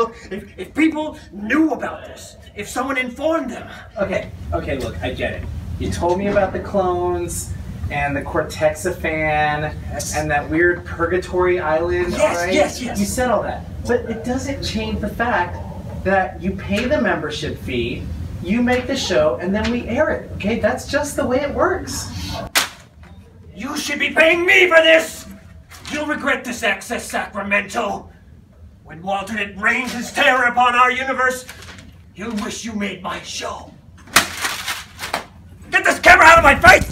Look, if, if people knew about this, if someone informed them. Okay, okay, look, I get it. You told me about the clones and the Cortexa fan Yes. and that weird purgatory island. Yes, right? yes, yes. You said all that. But it doesn't change the fact that you pay the membership fee, you make the show, and then we air it. Okay, that's just the way it works. You should be paying me for this! You'll regret this access, Sacramento! Walter rains his terror upon our universe, you'll wish you made my show. Get this camera out of my face!